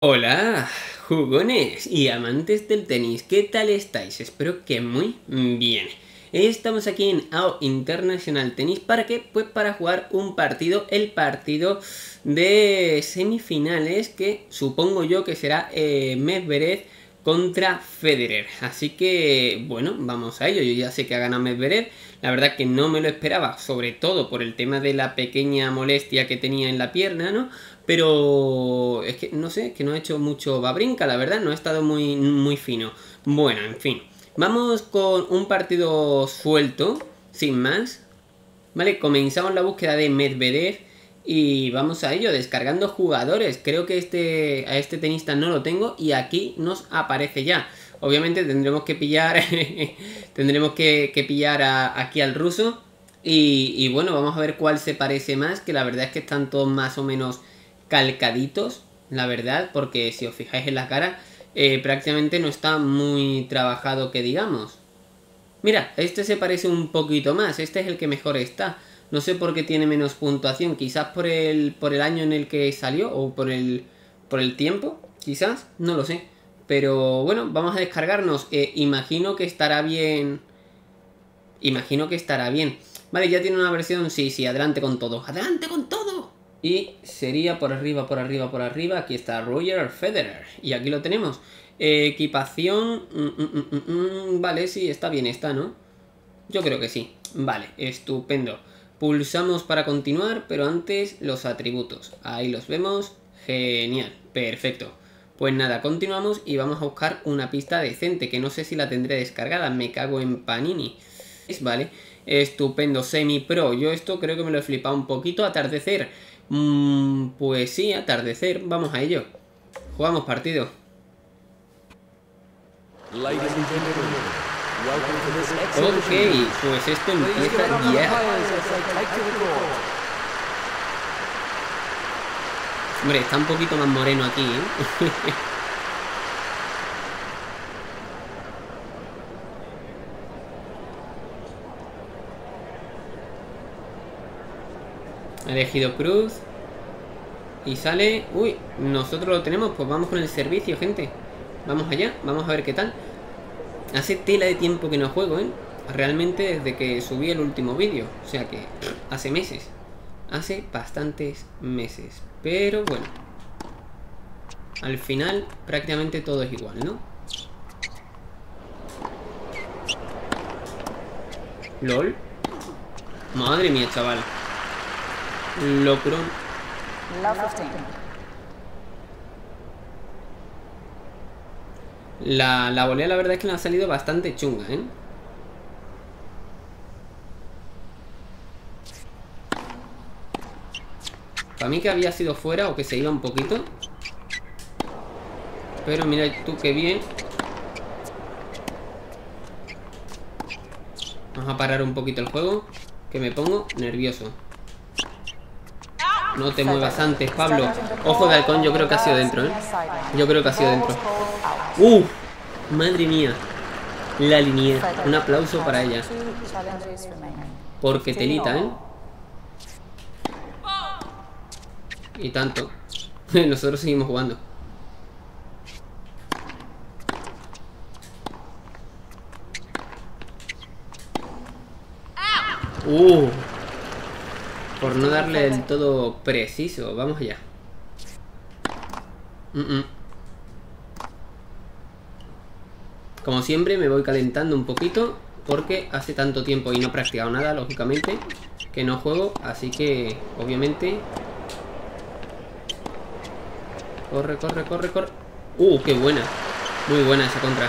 Hola, jugones y amantes del tenis, ¿qué tal estáis? Espero que muy bien. Estamos aquí en AO International Tennis, ¿para qué? Pues para jugar un partido, el partido de semifinales que supongo yo que será eh, contra Federer. Así que, bueno, vamos a ello. Yo ya sé que ha ganado Medvedev. La verdad que no me lo esperaba, sobre todo por el tema de la pequeña molestia que tenía en la pierna, ¿no? Pero es que no sé, que no ha hecho mucho babrinca, la verdad, no ha estado muy, muy fino. Bueno, en fin. Vamos con un partido suelto, sin más. Vale, comenzamos la búsqueda de Medvedev y vamos a ello, descargando jugadores. Creo que este, a este tenista no lo tengo y aquí nos aparece ya. Obviamente tendremos que pillar, tendremos que, pillar aquí al ruso. Y bueno, vamos a ver cuál se parece más, que la verdad es que están todos más o menos calcaditos, la verdad, porque si os fijáis en la cara, eh, prácticamente no está muy trabajado que digamos. Mira, este se parece un poquito más, este es el que mejor está. No sé por qué tiene menos puntuación, quizás por el, por el año en el que salió o por el, por el tiempo, quizás, no lo sé. Pero bueno, vamos a descargarnos. Eh, imagino que estará bien. Imagino que estará bien. Vale, ya tiene una versión. Sí, sí, adelante con todo. ¡Adelante con todo! Y sería por arriba, por arriba, por arriba. Aquí está Roger Federer. Y aquí lo tenemos. equipación. Mm, mm, mm, vale, sí, está bien, está, ¿no? Yo creo que sí. Vale, estupendo. Pulsamos para continuar, pero antes los atributos. Ahí los vemos. Genial, perfecto. Pues nada, continuamos y vamos a buscar una pista decente, que no sé si la tendré descargada. Me cago en Panini. Vale, estupendo, semi-pro. Yo esto creo que me lo he flipado un poquito. Atardecer. Mm, pues sí, atardecer, vamos a ello. Jugamos partido. Ok, pues esto empieza ya. Hombre, está un poquito más moreno aquí, ¿eh? He elegido cruz. Y sale... Uy, nosotros lo tenemos. Pues vamos con el servicio, gente. Vamos allá. Vamos a ver qué tal. Hace tela de tiempo que no juego, ¿eh? Realmente desde que subí el último vídeo. O sea que hace meses. Hace bastantes meses. Pero bueno. Al final prácticamente todo es igual, ¿no? LOL. Madre mía, chaval. Locron. La, la volea la verdad es que me ha salido bastante chunga, ¿eh? Para mí que había sido fuera o que se iba un poquito. Pero mira tú qué bien. Vamos a parar un poquito el juego. Que me pongo nervioso. No te muevas antes, Pablo. Ojo de halcón, yo creo que ha sido dentro, ¿eh? Yo creo que ha sido dentro. ¡Uh! Madre mía. La línea. Un aplauso para ella. Porque telita, ¿eh? Y tanto. Nosotros seguimos jugando. Uh, por no darle el todo preciso. Vamos allá. Como siempre me voy calentando un poquito porque hace tanto tiempo y no he practicado nada, lógicamente, que no juego, así que obviamente... Corre, corre, corre, corre. ¡Uh, qué buena! Muy buena esa contra.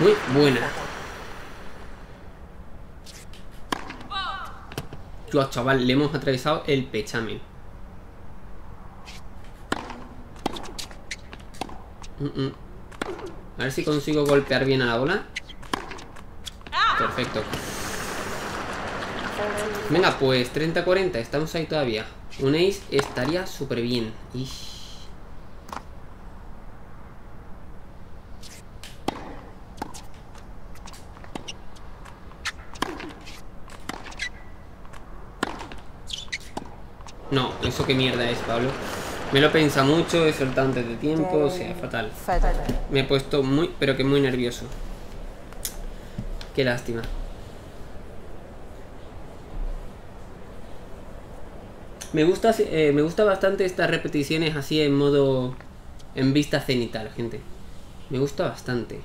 Muy buena. Chaval, le hemos atravesado el pechamen. A ver si consigo golpear bien a la bola. Perfecto. Venga, pues 30-40, estamos ahí todavía. Un ace estaría súper bien eso qué mierda es, Pablo. Me lo pensa mucho, he soltado antes de tiempo, o sea, fatal. Me he puesto muy, pero que muy nervioso. Qué lástima. Me gusta, eh, me gusta bastante estas repeticiones así en modo... En vista cenital, gente. Me gusta bastante.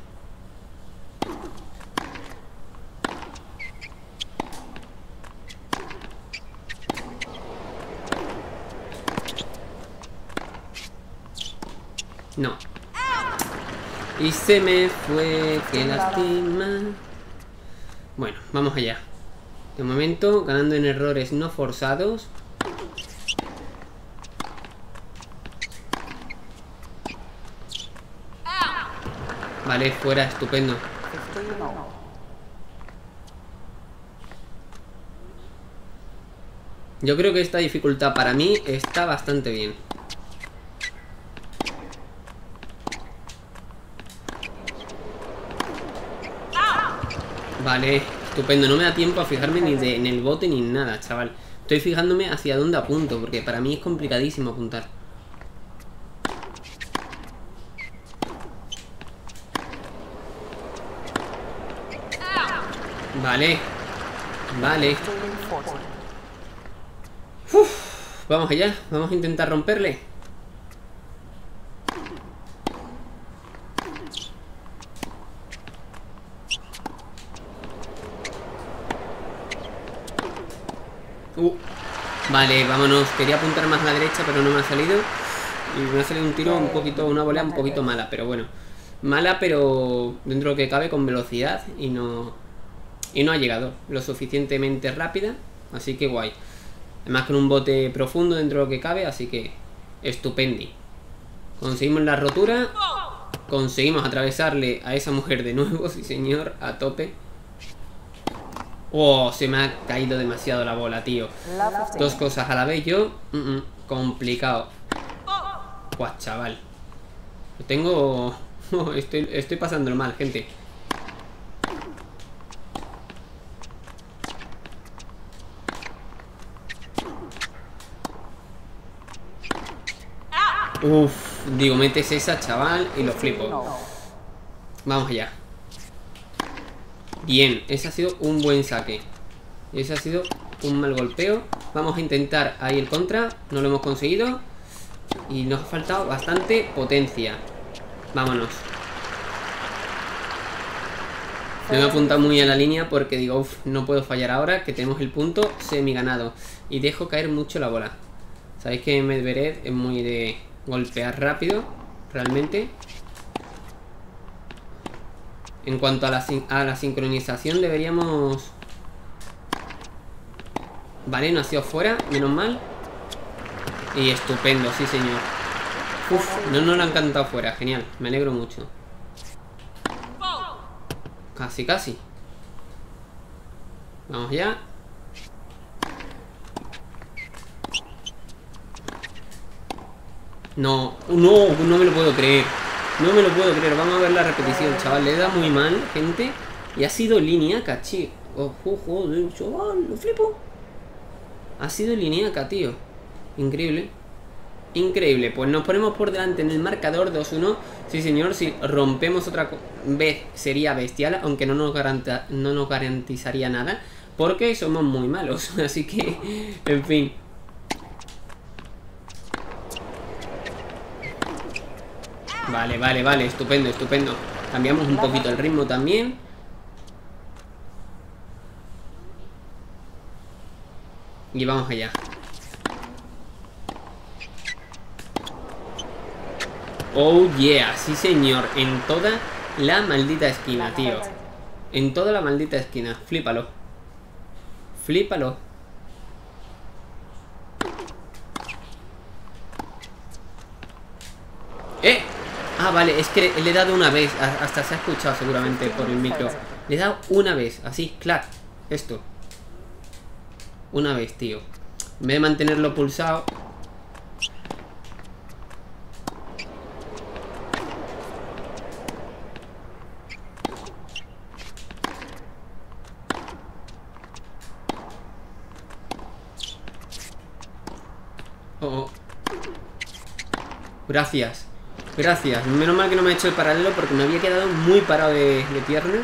No. Y se me fue, qué lástima. Bueno, vamos allá. De momento, ganando en errores no forzados. Vale, fuera, estupendo. Yo creo que esta dificultad para mí está bastante bien. Vale, estupendo. No me da tiempo a fijarme ni en el bote ni en nada, chaval. Estoy fijándome hacia dónde apunto, porque para mí es complicadísimo apuntar. Vale. Vale. vamos allá. Vamos a intentar romperle. Vale, vámonos. Quería apuntar más a la derecha, pero no me ha salido. Y me ha salido un tiro un poquito, una volea un poquito mala, pero bueno. Mala, pero dentro de lo que cabe con velocidad y no... Y no ha llegado lo suficientemente rápida, así que guay. Además con un bote profundo dentro de lo que cabe, así que estupendi. Conseguimos la rotura. Conseguimos atravesarle a esa mujer de nuevo, sí señor, a tope. Oh, se me ha caído demasiado la bola, tío. Dos cosas a la vez yo. complicado. Guau, chaval. Tengo... estoy, estoy pasándolo mal, gente. Uf, digo, metes esa, chaval, y lo flipo. Vamos allá. Bien, ese ha sido un buen saque. Ese ha sido un mal golpeo. Vamos a intentar ahí el contra. No lo hemos conseguido. Y nos ha faltado bastante potencia. Vámonos. Me he apuntado muy a la línea porque digo, uff, no puedo fallar ahora que tenemos el punto semi ganado. Y dejo caer mucho la bola. Sabéis que Medvedev es muy de golpear rápido, realmente. En cuanto a la, a la sincronización deberíamos... Vale, no ha sido fuera, menos mal. Y estupendo, sí señor. Uf, no nos lo han cantado fuera, genial, me alegro mucho. Casi, casi. Vamos ya. No, no, no me lo puedo creer. No me lo puedo creer. Vamos a ver la repetición, chaval. Le da muy mal, gente. Y ha sido línea, cachi. Ojo, joder, chaval, lo flipo. Ha sido lineaca, tío. Increíble. Increíble. Pues nos ponemos por delante en el marcador 2-1. Sí, señor. Si rompemos otra vez sería bestial. Aunque no nos, no nos garantizaría nada. Porque somos muy malos. Así que, en fin. Vale, vale, vale, estupendo, estupendo. Cambiamos un poquito el ritmo también. Y vamos allá. Oh yeah, sí señor En toda la maldita esquina, tío. En toda la maldita esquina Flípalo. Flípalo ¡Eh! Ah, vale, es que le he dado una vez. Hasta se ha escuchado seguramente por el micro. Le he dado una vez, así, clac. Esto. Una vez, tío. En vez de mantenerlo pulsado. Oh, oh. Gracias. Gracias. Menos mal que no me ha hecho el paralelo porque me había quedado muy parado de, de piernas.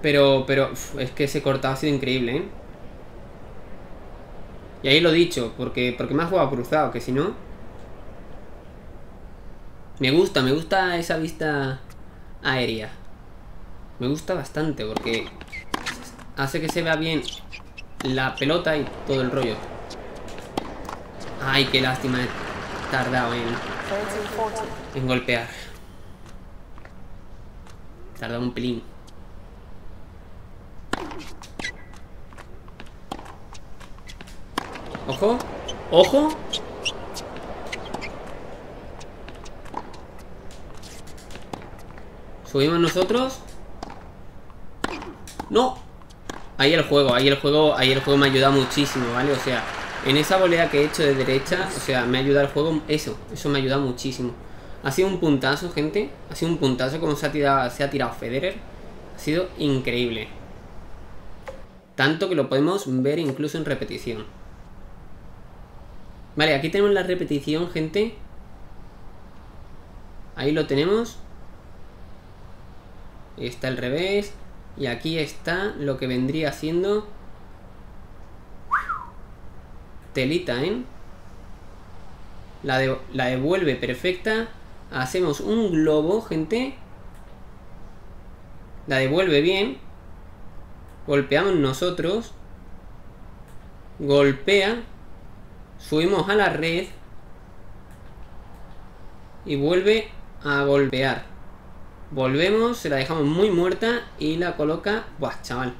Pero, pero, es que ese cortado ha sido increíble, ¿eh? Y ahí lo he dicho, porque, porque me ha jugado cruzado, que si no... Me gusta, me gusta esa vista aérea. Me gusta bastante porque hace que se vea bien la pelota y todo el rollo. Ay, qué lástima he tardado en, en golpear. Tardado un pelín. Ojo. Ojo. Subimos nosotros. No. Ahí el juego, ahí el juego, ahí el juego me ayuda muchísimo, ¿vale? O sea, en esa volea que he hecho de derecha, o sea, me ayuda el juego, eso, eso me ayuda muchísimo. Ha sido un puntazo, gente. Ha sido un puntazo como se ha tirado, ha Federer. Ha sido increíble. Tanto que lo podemos ver incluso en repetición. Vale, aquí tenemos la repetición, gente. Ahí lo tenemos. Está el revés. Y aquí está lo que vendría siendo... Telita, ¿eh? La, la devuelve perfecta. Hacemos un globo, gente. La devuelve bien. Golpeamos nosotros. Golpea. Subimos a la red. Y vuelve a golpear. Volvemos, se la dejamos muy muerta y la coloca, buah, chaval,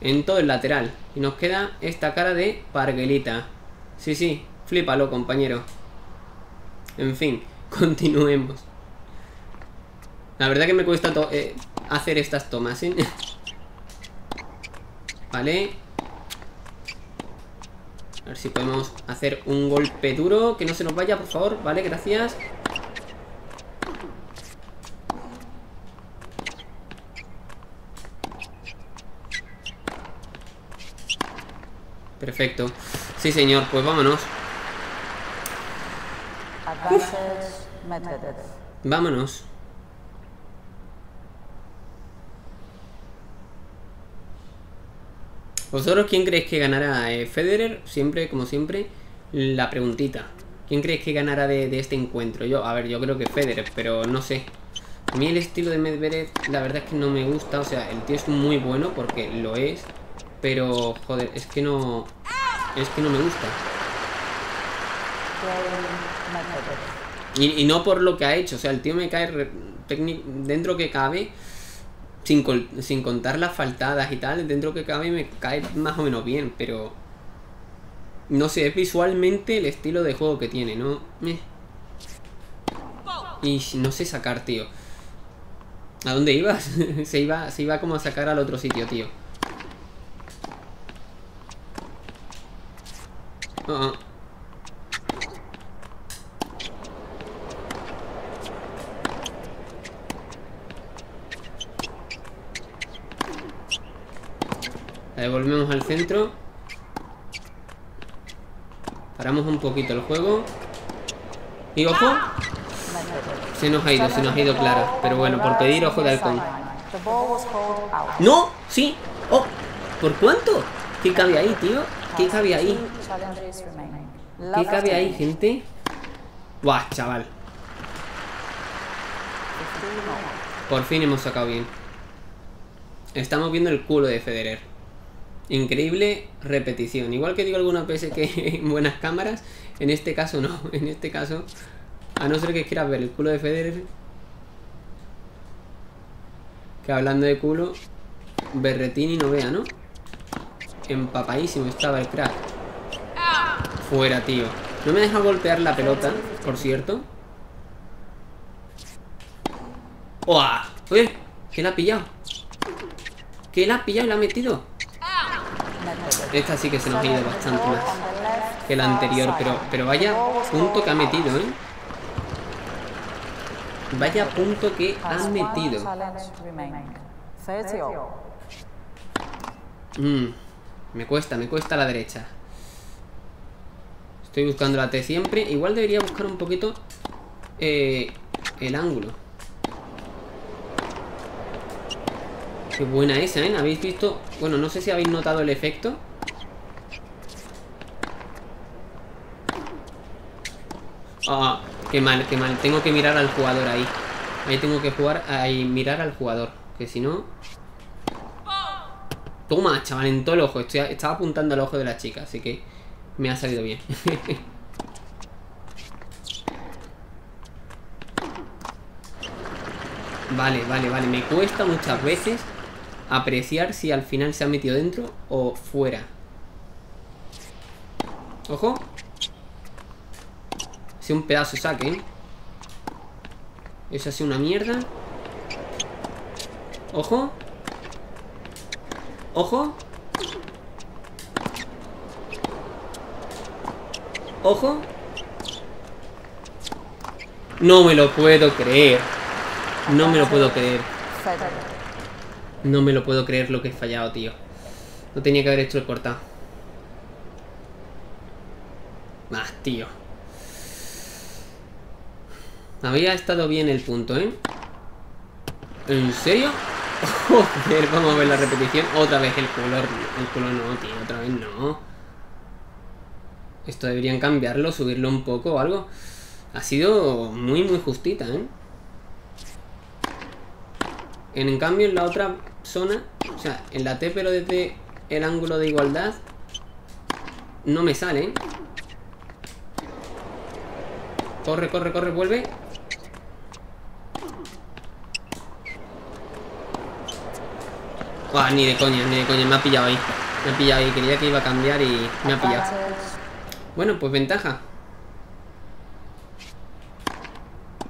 en todo el lateral. Y nos queda esta cara de parguelita. Sí, sí, flipalo, compañero. En fin, continuemos. La verdad que me cuesta eh, hacer estas tomas, ¿eh? vale. A ver si podemos hacer un golpe duro. Que no se nos vaya, por favor. Vale, gracias. Perfecto. Sí, señor. Pues vámonos. Vámonos. ¿Vosotros quién creéis que ganará? Eh, Federer, siempre, como siempre, la preguntita. ¿Quién creéis que ganará de, este encuentro? Yo, a ver, yo creo que Federer, pero no sé. A mí el estilo de Medvedev, la verdad es que no me gusta. O sea, el tío es muy bueno porque lo es. Pero, joder, es que no... Es que no me gusta. Y, no por lo que ha hecho. O sea, el tío me cae dentro que cabe sin, contar las faltadas y tal, dentro que cabe me cae más o menos bien, pero... No sé, es visualmente el estilo de juego que tiene, ¿no? Y no sé sacar, tío. ¿A dónde ibas? se, iba, se iba como a sacar al otro sitio, tío. Uh La devolvemos al centro. Paramos un poquito el juego. Y ojo. Se nos ha ido, se nos ha ido clara. Pero bueno, por pedir ojo de halcón. ¡No! ¡Sí! ¡Oh! ¿Por cuánto? ¿Qué cabe ahí, tío? ¿Qué cabe ahí? ¿Qué cabe ahí, gente? ¡Buah, chaval! Por fin hemos sacado bien. Estamos viendo el culo de Federer. Increíble repetición. Igual que digo algunas veces que en buenas cámaras, en este caso no. En este caso, a no ser que quieras ver el culo de Federer. Que hablando de culo, Berretini no vea, ¿no? Empapadísimo estaba el crack. Fuera, tío. No me deja golpear la pelota, por cierto. ¡Uah! ¡Uy! ¿Qué la ha pillado? ¿Qué la ha pillado y la ha metido? Esta sí que se nos ha ido bastante más que la anterior, pero, pero vaya punto que ha metido, ¿eh? Vaya punto que ha metido. Mm, me cuesta, me cuesta la derecha. Estoy buscando la T siempre. Igual debería buscar un poquito eh, el ángulo. Qué buena esa, ¿eh? ¿Habéis visto? Bueno, no sé si habéis notado el efecto. Ah, qué mal, qué mal. Tengo que mirar al jugador ahí. Ahí tengo que jugar, ahí mirar al jugador. Que si no... Toma, chaval, en todo el ojo. estaba apuntando al ojo de la chica, así que me ha salido bien. vale, vale, vale. Me cuesta muchas veces apreciar si al final se ha metido dentro o fuera. Ojo. Ha un pedazo saque, ¿eh? Eso ha sido una mierda. Ojo. Ojo. Ojo. No me lo puedo creer. No me lo puedo creer. No me lo puedo creer lo que he fallado, tío. No tenía que haber hecho el cortado. Más, tío. Había estado bien el punto, ¿eh? ¿En serio? Joder, vamos a ver la repetición. Otra vez el color. El color no, tío. Otra vez no. Esto deberían cambiarlo, subirlo un poco o algo. Ha sido muy, muy justita, ¿eh? En cambio, en la otra zona, o sea, en la T, pero desde el ángulo de igualdad, no me sale, ¿eh? Corre, corre, corre, vuelve. ni de coña, ni de coña, me ha pillado ahí. Me ha pillado ahí, quería que iba a cambiar y me ha pillado. Bueno, pues ventaja.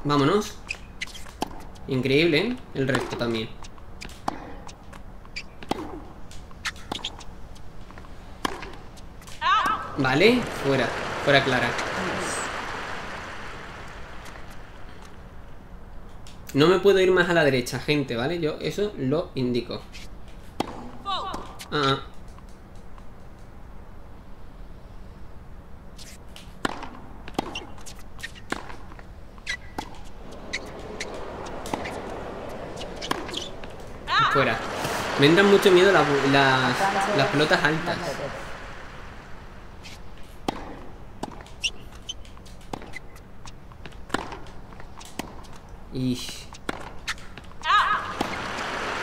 Vámonos. Increíble, ¿eh? El resto también. Vale, fuera. Fuera clara. No me puedo ir más a la derecha, gente, ¿vale? Yo eso lo indico. Ah. Me entran mucho miedo las, las, pelotas altas. Ish.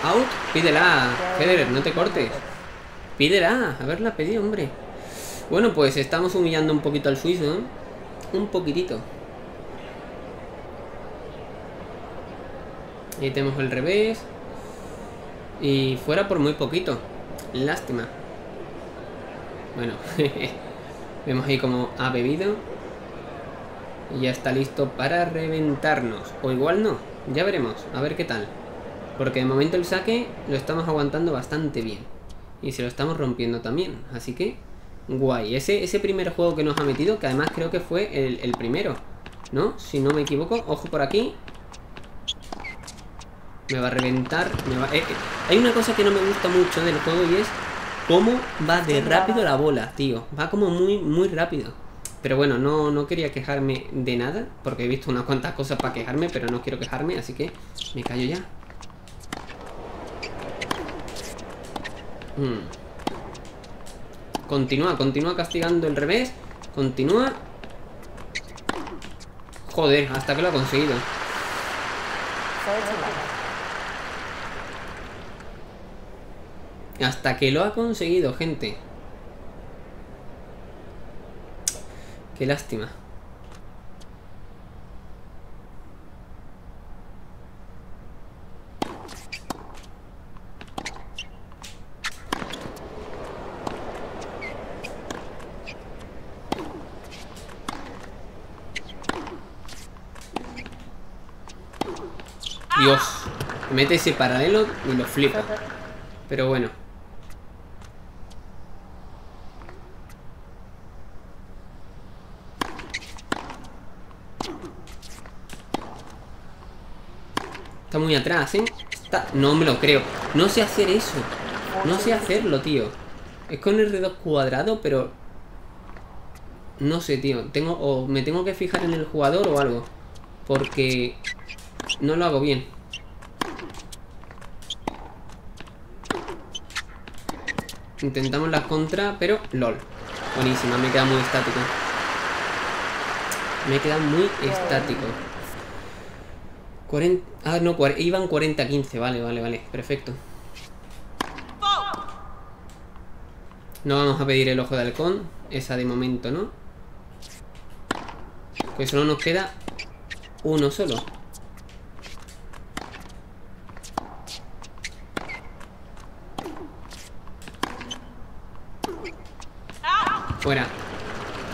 Out, pídela. Federer, no te cortes. Pídela, haberla pedido, hombre. Bueno, pues estamos humillando un poquito al suizo, ¿eh? Un poquitito. Ahí tenemos el revés. Y fuera por muy poquito. Lástima. Bueno, vemos ahí como ha bebido. Y ya está listo para reventarnos. O igual no. Ya veremos. A ver qué tal. Porque de momento el saque lo estamos aguantando bastante bien. Y se lo estamos rompiendo también. Así que, guay. Ese, ese primer juego que nos ha metido, que además creo que fue el, primero. ¿No? Si no me equivoco. Ojo por aquí. Me va a reventar. Eh, eh, hay una cosa que no me gusta mucho del juego y es cómo va de rápido la bola, tío. Va como muy, muy rápido. Pero bueno, no, no quería quejarme de nada, porque he visto unas cuantas cosas para quejarme, pero no quiero quejarme, así que me callo ya. Hmm. Continúa, continúa castigando el revés. Continúa. Joder, hasta que lo ha conseguido. Hasta que lo ha conseguido, gente. Qué lástima. Dios. Mete ese paralelo y lo flipa. Pero bueno. Está atrás, ¿eh? No me lo creo. No sé hacer eso. No sé hacerlo, tío. Es con R2 cuadrado, pero... No sé, tío. Tengo, o me tengo que fijar en el jugador o algo. Porque no lo hago bien. Intentamos la contra, pero LOL. Buenísima, me queda muy estático. Me queda muy estático. 40... Ah, no, iban 40-15. Vale, vale, vale. Perfecto. No vamos a pedir el ojo de halcón. Esa de momento, ¿no? Pues solo nos queda uno solo. Fuera.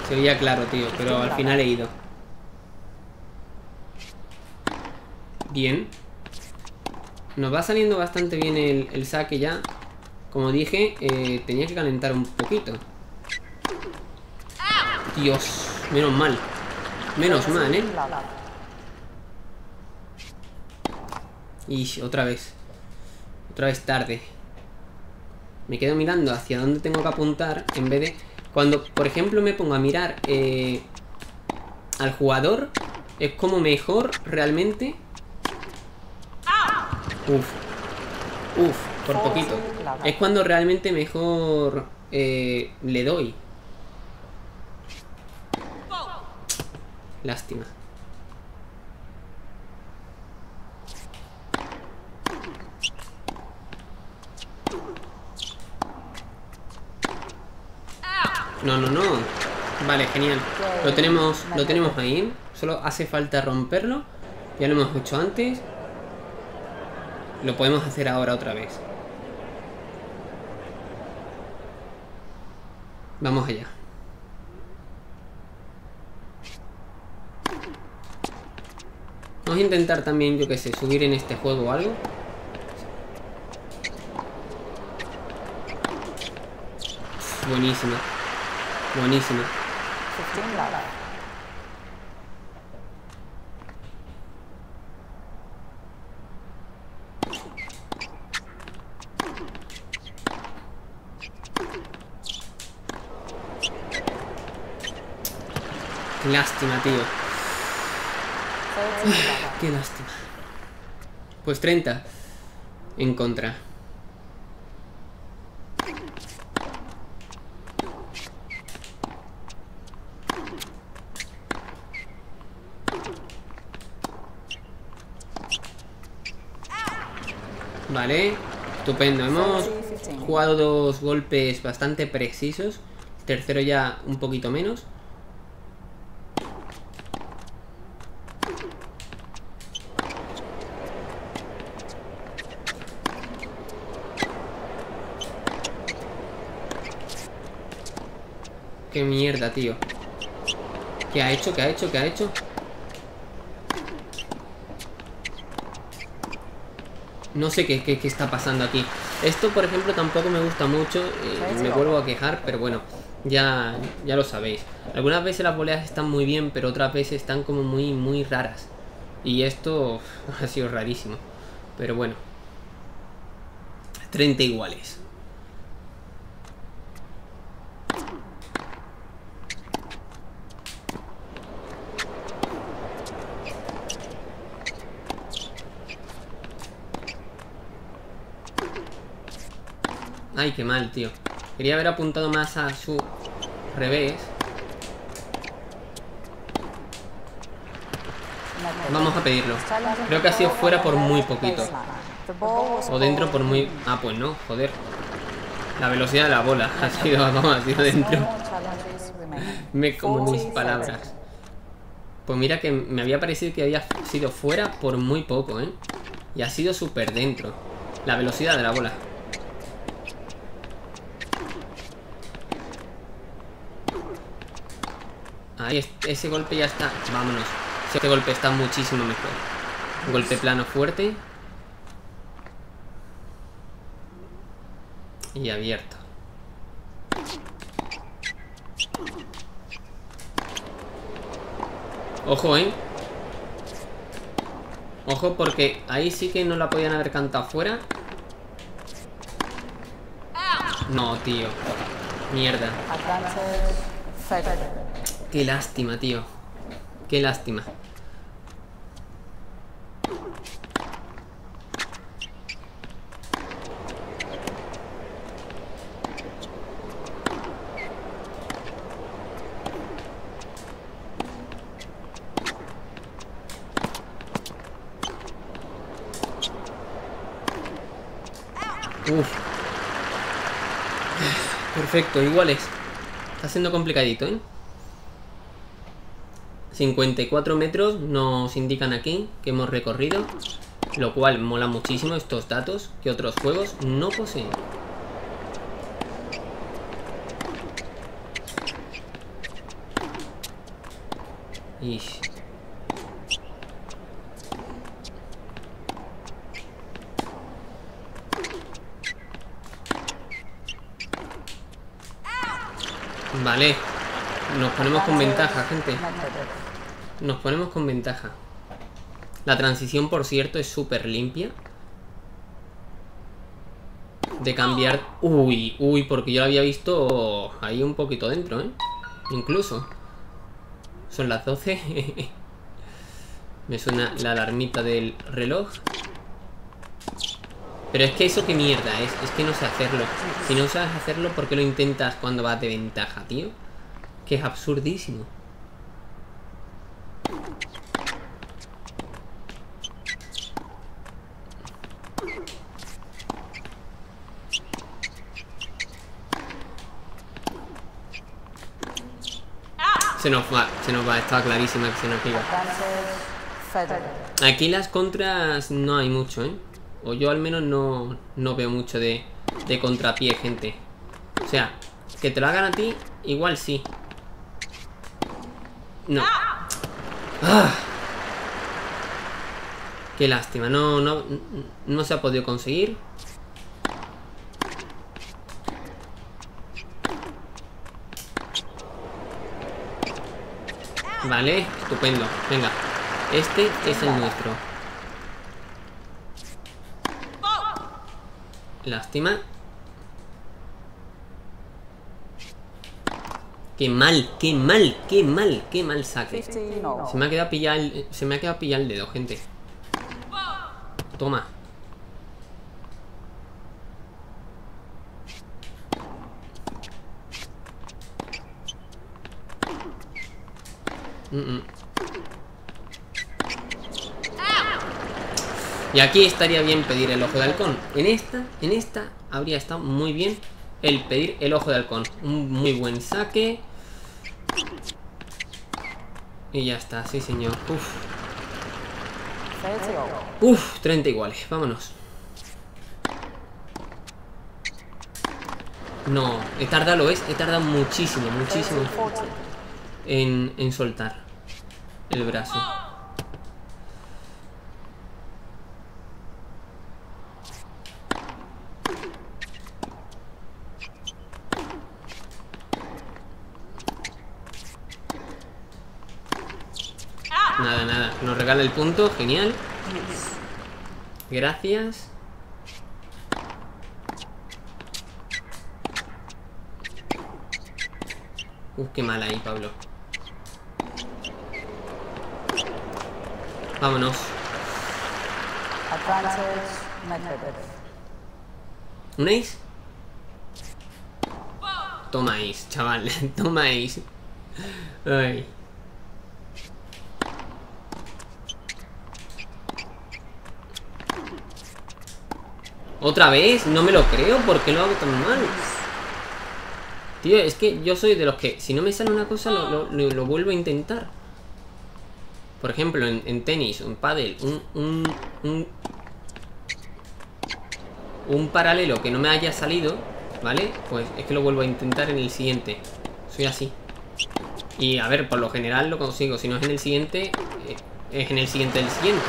Se veía claro, tío, pero al final he ido. Bien. Nos va saliendo bastante bien el, saque ya. Como dije, eh, tenía que calentar un poquito. Dios, menos mal. Menos mal, ¿eh? Y otra vez. Otra vez tarde. Me quedo mirando hacia dónde tengo que apuntar en vez de cuando, por ejemplo, me pongo a mirar eh, al jugador, es como mejor realmente. Uf. Uf, por poquito. Es cuando realmente mejor eh, le doy. Lástima. No, no, no. Vale, genial. Lo tenemos, lo tenemos ahí. Solo hace falta romperlo. Ya lo hemos hecho antes. Lo podemos hacer ahora otra vez. Vamos allá. Vamos a intentar también, yo que sé, subir en este juego o algo. Buenísimo. Buenísimo. Lástima, tío. Qué lástima. Pues 30 en contra. Vale, estupendo. Hemos jugado dos golpes bastante precisos. tercero ya un poquito menos. Qué mierda, tío. ¿Qué ha hecho? ¿Qué ha hecho? ¿Qué ha hecho? No sé qué, está pasando aquí. Esto, por ejemplo, tampoco me gusta mucho. Eh, me vuelvo a quejar, pero bueno, ya, ya lo sabéis. Algunas veces las boleas están muy bien, pero otras veces están como muy, muy raras. Y esto ha sido rarísimo. Pero bueno. 30 iguales. Ay, qué mal, tío. Quería haber apuntado más a su revés. Vamos a pedirlo. Creo que ha sido fuera por muy poquito. O dentro por muy... Ah, pues no, joder. La velocidad de la bola ha sido, vamos, ha sido dentro. Me como mis palabras. Pues mira que me había parecido que había sido fuera por muy poco, ¿eh? Y ha sido súper dentro. La velocidad de la bola. Ahí, ese golpe ya está. Vámonos. Ese golpe está muchísimo mejor. golpe plano fuerte. Y abierto. Ojo, ¿eh? Ojo porque ahí sí que no la podían haber cantado fuera. No, tío. Mierda. Qué lástima, tío. Qué lástima. Perfecto, iguales. Está siendo complicadito, ¿eh? 54 metros nos indican aquí que hemos recorrido. Lo cual mola muchísimo estos datos que otros juegos no poseen. Vale. Nos ponemos con ventaja, gente. Nos ponemos con ventaja. La transición, por cierto, es súper limpia. De cambiar... Uy, uy, porque yo la había visto ahí un poquito dentro, ¿eh? Incluso. Son las 12. Me suena la alarmita del reloj. Pero es que eso qué mierda es, es que no sé hacerlo. Si no sabes hacerlo, ¿por qué lo intentas cuando vas de ventaja, tío? Que es absurdísimo. Se nos va, se nos va, está clarísima que se nos iba. Aquí las contras no hay mucho, ¿eh? O yo al menos no, no veo mucho de, de contrapié, gente. O sea, que te lo hagan a ti, igual sí. No. Ah. Qué lástima, no, no, no se ha podido conseguir. Vale, estupendo. Venga, este es el nuestro. Lástima. Qué mal, qué mal, qué mal, qué mal saque. Se me ha quedado pillar el, se me ha quedado pillar el dedo, gente. Toma. Y aquí estaría bien pedir el ojo de halcón. En esta, en esta habría estado muy bien el pedir el ojo de halcón. Un muy buen saque. Y ya está, sí señor. Uf. Uf, 30 iguales. Vámonos. No, he tardado, lo es, he tardado muchísimo, muchísimo en, soltar el brazo. Nada, nada. Nos regala el punto. Genial. Gracias. Uf, qué mal ahí, Pablo. Vámonos. ¿Un ace? Toma ace, chaval. Toma ace. Ay. ¿Otra vez? No me lo creo, ¿por qué lo hago tan mal? Tío, es que yo soy de los que si no me sale una cosa lo, vuelvo a intentar. Por ejemplo, en, tenis, en pádel, un, un, un, un paralelo que no me haya salido, ¿vale? Pues es que lo vuelvo a intentar en el siguiente. Soy así. Y a ver, por lo general lo consigo. Si no es en el siguiente, eh, es en el siguiente del siguiente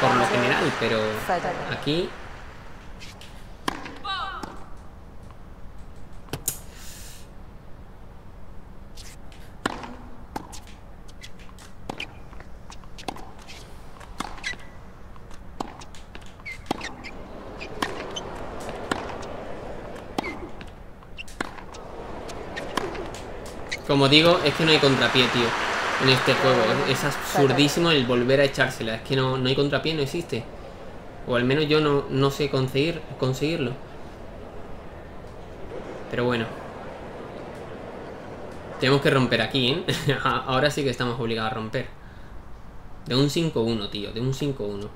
por lo general, pero aquí Como digo, es que no hay contrapié, tío. En este juego. Es absurdísimo el volver a echársela. Es que no, no hay contrapié, no existe. O al menos yo no, no sé conseguir, conseguirlo. Pero bueno. Tenemos que romper aquí, ¿eh? Ahora sí que estamos obligados a romper. De un 5-1, tío. De un 5-1.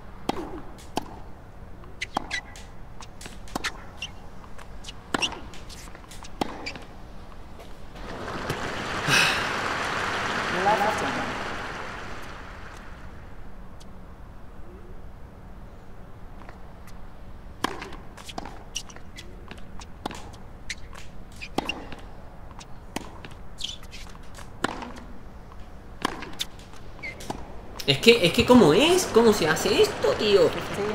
Es que, es que ¿cómo es? ¿Cómo se hace esto, tío?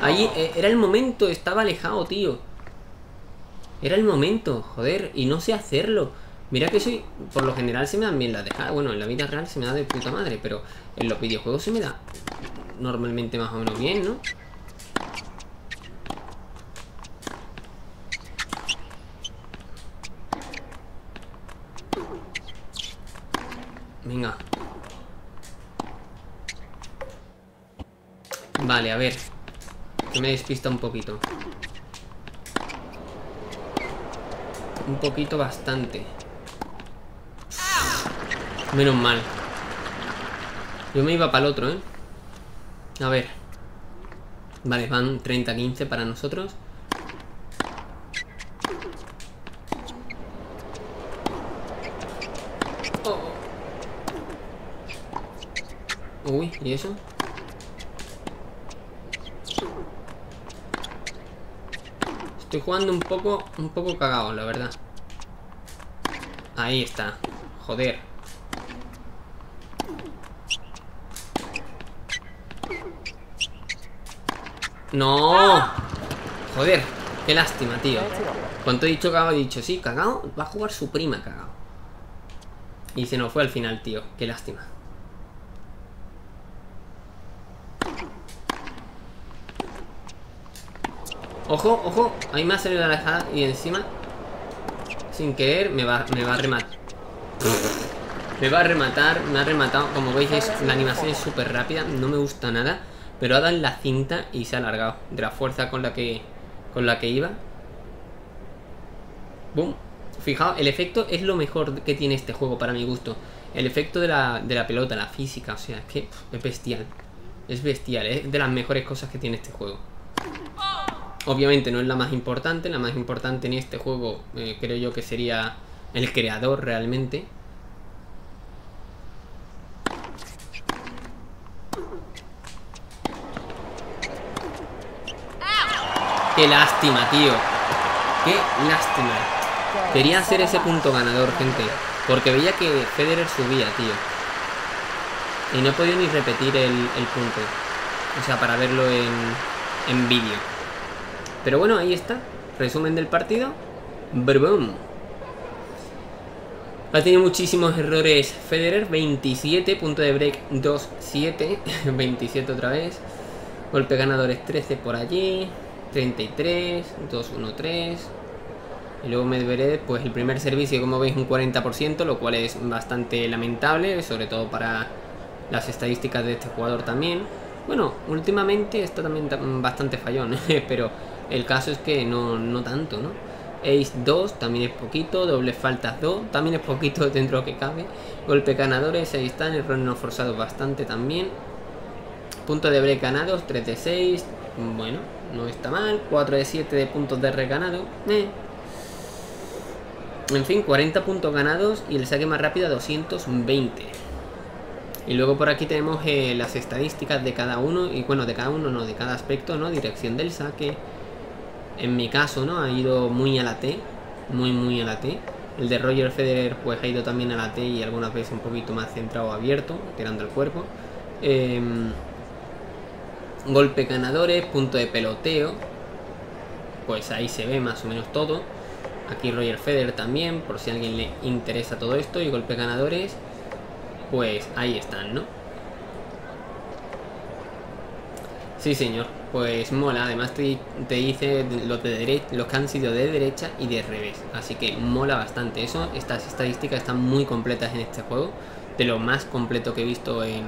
Ahí eh, era el momento, estaba alejado, tío Era el momento, joder Y no sé hacerlo Mira que soy, por lo general se me dan bien las dejadas Bueno, en la vida real se me da de puta madre Pero en los videojuegos se me da Normalmente más o menos bien, ¿no? Venga Vale, a ver me despista un poquito Un poquito bastante Menos mal Yo me iba para el otro, ¿eh? A ver Vale, van 30-15 para nosotros oh. Uy, ¿y eso? Estoy jugando un poco, un poco cagado, la verdad. Ahí está. Joder. ¡No! Joder, qué lástima, tío. Cuando he dicho cagado, he dicho, sí, cagado, va a jugar su prima cagado. Y se nos fue al final, tío. Qué lástima. Ojo, ojo, ahí me ha salido la alejada y encima, sin querer, me va, me va a rematar. me va a rematar, me ha rematado. Como veis, la animación es súper rápida, no me gusta nada. Pero ha dado en la cinta y se ha alargado de la fuerza con la que, con la que iba. Boom. Fijaos, el efecto es lo mejor que tiene este juego para mi gusto. El efecto de la, de la pelota, la física, o sea, es que es bestial. Es bestial, es de las mejores cosas que tiene este juego. Obviamente no es la más importante, la más importante en este juego eh, creo yo que sería el creador realmente. Qué lástima, tío. Qué lástima. Quería hacer ese punto ganador, gente. Porque veía que Federer subía, tío. Y no he podido ni repetir el, punto. O sea, para verlo en, en vídeo. Pero bueno, ahí está. Resumen del partido. Brum. Ha tenido muchísimos errores Federer. 27. Punto de break 2-7. 27 otra vez. Golpe ganadores 13 por allí. 33. 2-1-3. Y luego Medvedev, pues el primer servicio, como veis, un 40%, lo cual es bastante lamentable, sobre todo para las estadísticas de este jugador también. Bueno, últimamente está también bastante fallón, pero el caso es que no, no tanto, ¿no? Ace 2 también es poquito, doble faltas 2 también es poquito dentro de lo que cabe. Golpe ganadores, ahí están, errores no forzados bastante también. Punto de break ganados, 3 de 6, bueno, no está mal. 4 de 7 de puntos de reganado, eh. En fin, 40 puntos ganados y el saque más rápido a 220. Y luego por aquí tenemos eh, las estadísticas de cada uno, y bueno, de cada uno no, de cada aspecto, ¿no? Dirección del saque, en mi caso, ¿no? Ha ido muy a la T, muy, muy a la T. El de Roger Federer, pues ha ido también a la T y algunas veces un poquito más centrado abierto, tirando el cuerpo. Em, golpe ganadores, punto de peloteo. Pues ahí se ve más o menos todo. Aquí Roger Federer también, por si a alguien le interesa todo esto. Y golpe ganadores, pues ahí están, ¿no? Sí, señor. Pues mola. Además te, te dice los, de los que han sido de derecha y de revés. Así que mola bastante eso. Estas estadísticas están muy completas en este juego. De lo más completo que he visto en,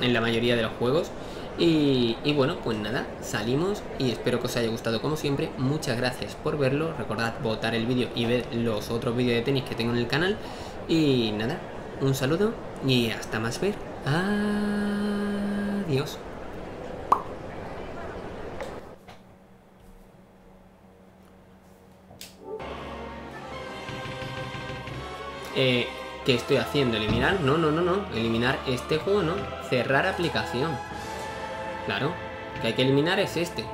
en la mayoría de los juegos. Y, y, bueno, pues nada, salimos y espero que os haya gustado como siempre. Muchas gracias por verlo. Recordad votar el vídeo y ver los otros vídeos de tenis que tengo en el canal. Y nada, un saludo y hasta más ver. Adiós. Eh, ¿Qué estoy haciendo? ¿Eliminar? No, no, no, no. Eliminar este juego, no. Cerrar aplicación. Claro. Que hay que eliminar es este.